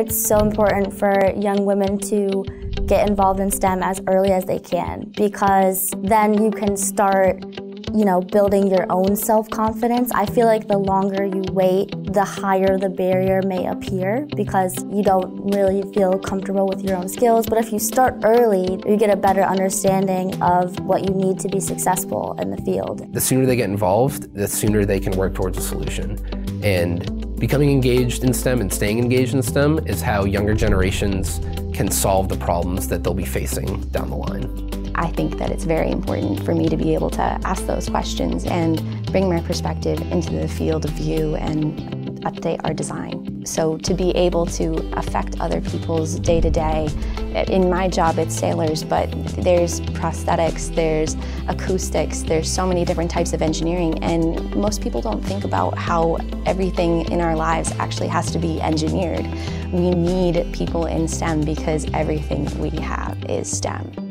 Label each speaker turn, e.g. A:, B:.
A: It's so important for young women to get involved in STEM as early as they can because then you can start you know, building your own self-confidence. I feel like the longer you wait, the higher the barrier may appear because you don't really feel comfortable with your own skills. But if you start early, you get a better understanding of what you need to be successful in the field.
B: The sooner they get involved, the sooner they can work towards a solution. And becoming engaged in STEM and staying engaged in STEM is how younger generations can solve the problems that they'll be facing down the line.
C: I think that it's very important for me to be able to ask those questions and bring my perspective into the field of view and update our design. So to be able to affect other people's day-to-day, -day, in my job it's sailors, but there's prosthetics, there's acoustics, there's so many different types of engineering, and most people don't think about how everything in our lives actually has to be engineered. We need people in STEM because everything we have is STEM.